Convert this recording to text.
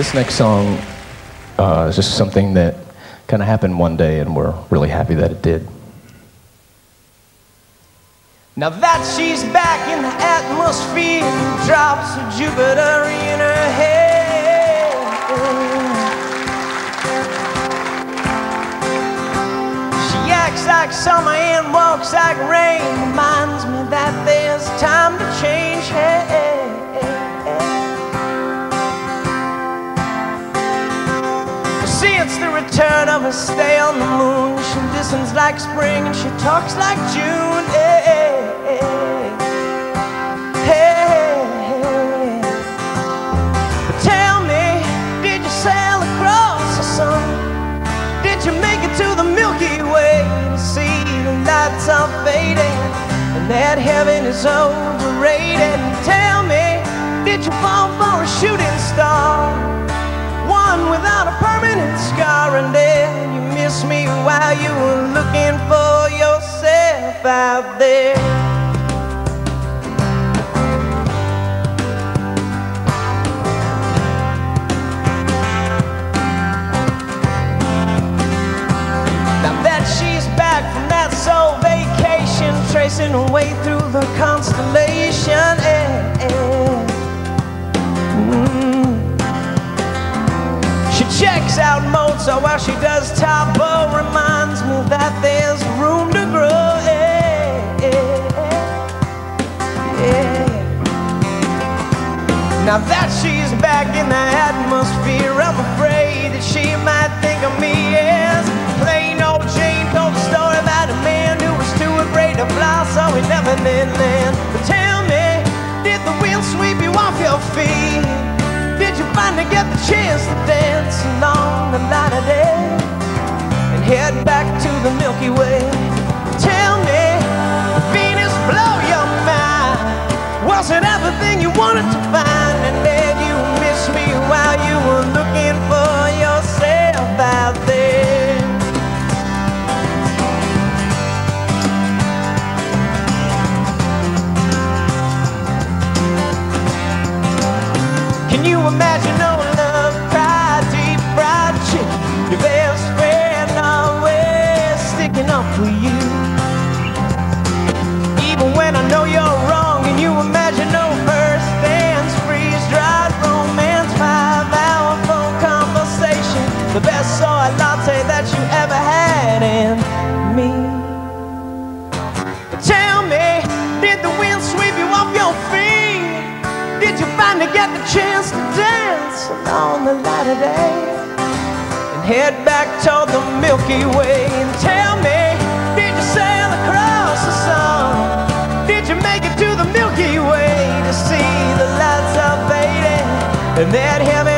This next song uh, is just something that kind of happened one day, and we're really happy that it did. Now that she's back in the atmosphere, drops of Jupiter in her head. She acts like summer and walks like rain, Since the return of a stay on the moon, she listens like spring and she talks like June. Hey, hey, hey. Tell me, did you sail across the sun? Did you make it to the Milky Way to see the lights are fading and that heaven is overrated? Tell me, did you fall for a shooting star? Without scar, and then you miss me while you were looking for yourself out there. Now that she's back from that soul vacation, tracing her way through the constellation. eh, eh. Mm. Checks out Mozart while she does Tae Bo. Reminds me that there's room to grow. eh, eh, yeah. Now that she's back in the atmosphere, I'm afraid that she might think of me as plain old Jane. Told a story about a man who was too afraid to fly, so he never did land. Get the chance to dance along the light of day and head back to the Milky Way? Tell me, Venus blow your mind? Was it everything you wanted to find? And then you miss me while you were looking for yourself out there. Can you imagine up for you. Even when I know you're wrong, and you imagine no first dance, freeze dried romance, five hour phone conversation, the best soy latte that you ever had, and me. Tell me, did the wind sweep you off your feet? Did you finally get the chance to dance on the light of day and head back toward the Milky Way? And tell Milky Way